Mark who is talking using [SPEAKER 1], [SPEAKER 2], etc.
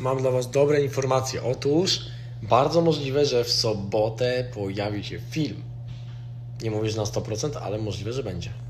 [SPEAKER 1] mam dla Was dobre informacje. Otóż bardzo możliwe, że w sobotę pojawi się film. Nie mówię, że na 100%, ale możliwe, że będzie.